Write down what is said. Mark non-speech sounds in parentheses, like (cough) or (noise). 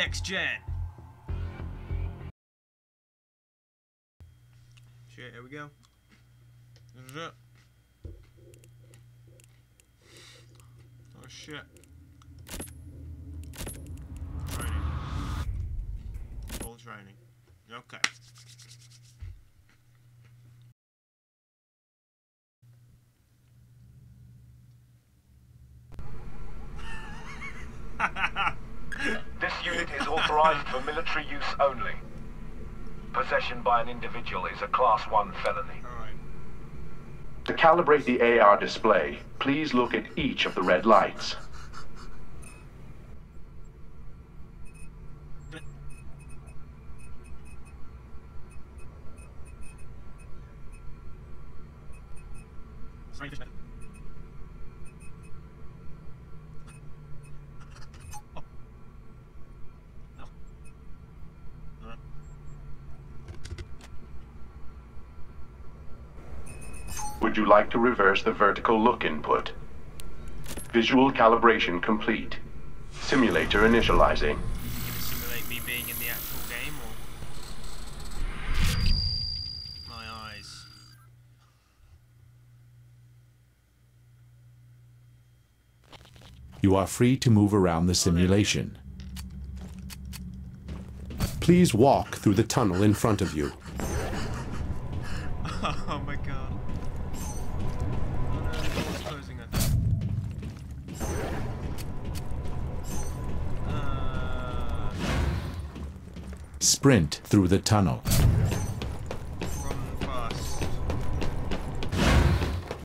Next gen. Shit, here we go. This is it. Oh shit. Training. Full training. Okay. This unit is authorized for military use only. Possession by an individual is a Class 1 felony. Alright. To calibrate the AR display, please look at each of the red lights. Strange Would you like to reverse the vertical look input? Visual calibration complete. Simulator initializing. Simulate me being in the actual game or my eyes. You are free to move around the simulation. Please walk through the tunnel in front of you. (laughs) oh my god. Sprint through the tunnel.